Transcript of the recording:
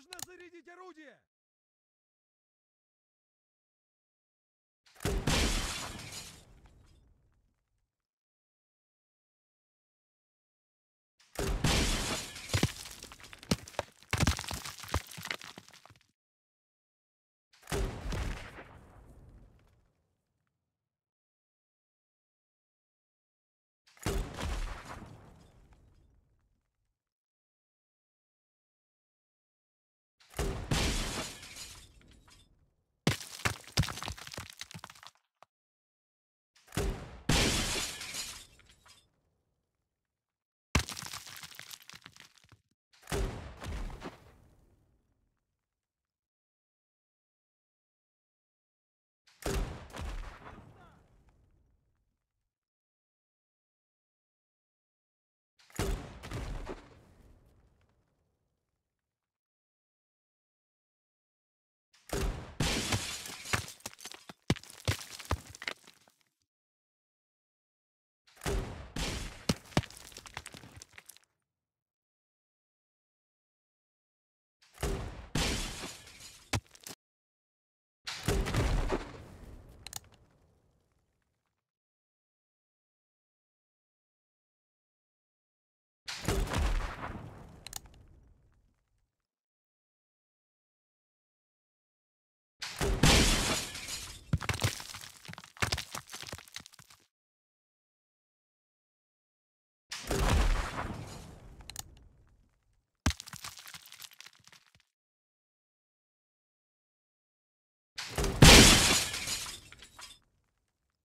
Нужно зарядить орудие!